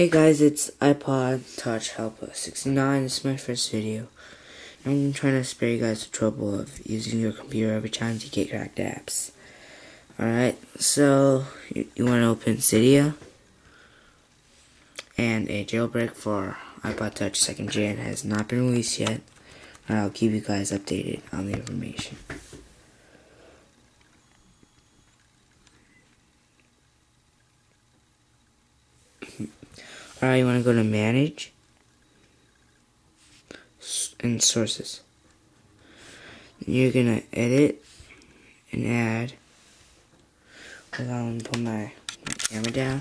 Hey guys, it's iPod Touch Helper 69. This is my first video. I'm trying to spare you guys the trouble of using your computer every time to get cracked apps. Alright, so you, you want to open Cydia. And a jailbreak for iPod Touch 2nd Gen has not been released yet. I'll keep you guys updated on the information. Alright, you want to go to Manage and Sources. You're going to edit and add. Hold on, put my, my camera down.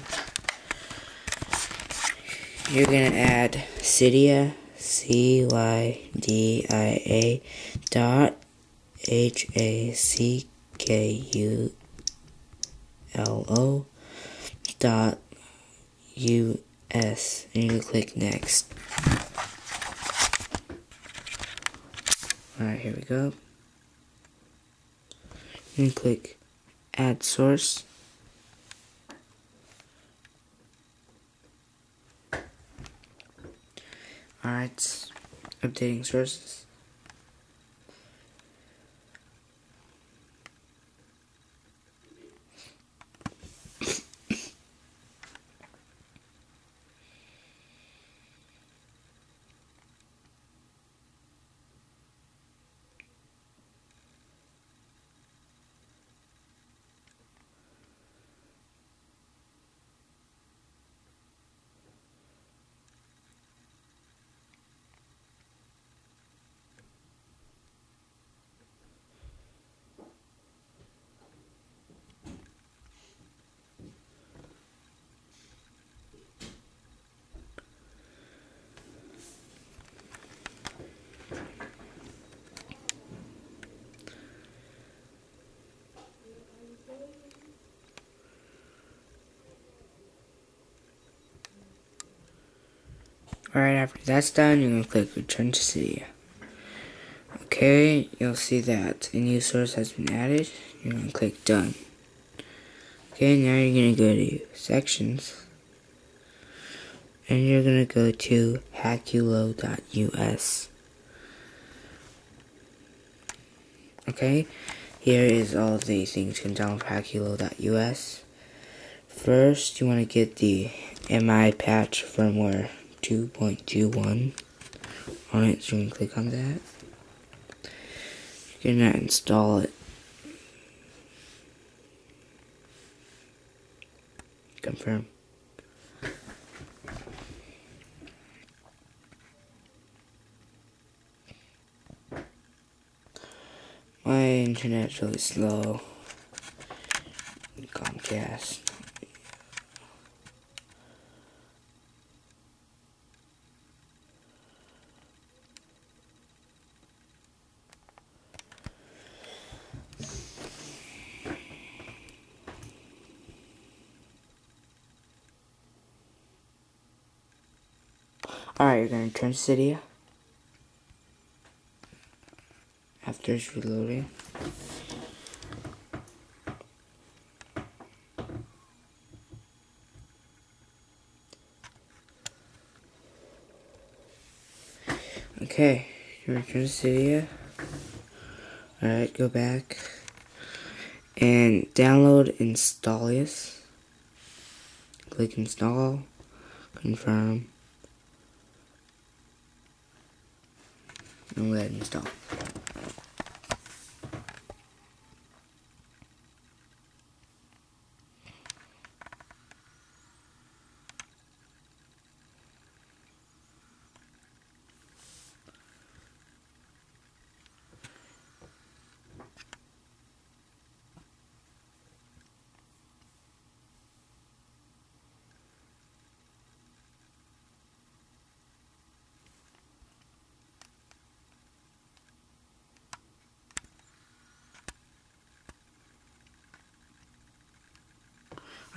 You're going to add Cydia, C-Y-D-I-A dot H-A-C-K-U-L-O dot U S and you click next. Alright, here we go. And click add source. Alright, updating sources. Alright, after that's done, you're going to click Return to Cydia. Okay, you'll see that a new source has been added. You're going to click Done. Okay, now you're going to go to Sections. And you're going to go to hackulo.us. Okay, here is all the things you can download from hackulo.us. First, you want to get the MI patch firmware 2.21 on it, so you can click on that. You're gonna install it. Confirm. My internet's really slow. Comcast. Alright, you're to turn Cydia. After it's reloading. Okay, you return to Cydia. Alright, go back and download Installous. Click install, confirm. And let it install.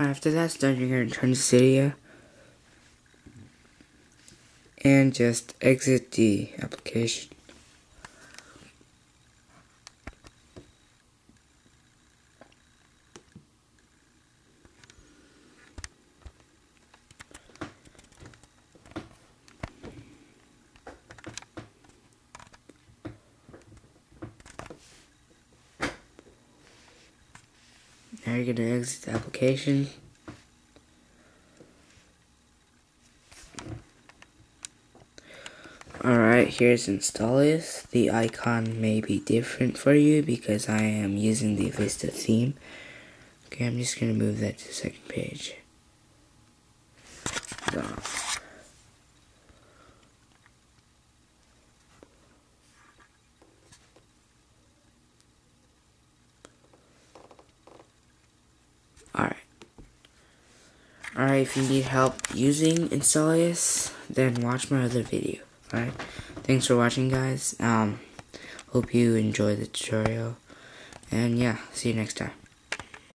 After that's done, you're to turn to Cydia and just exit the application. Now you're gonna exit the application. Alright, here's install Installous. The icon may be different for you because I am using the Vista theme. Okay, I'm just gonna move that to the second page. Alright. Alright, if you need help using Installous, then watch my other video. Alright? Thanks for watching guys. Um hope you enjoyed the tutorial. And yeah, see you next time.